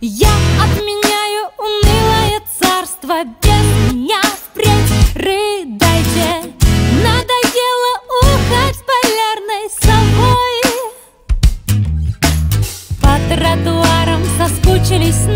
Я отменяю унылое царство без меня впредь рыдайте. Надоело ухать с полярной совой. По тротуарам соскучились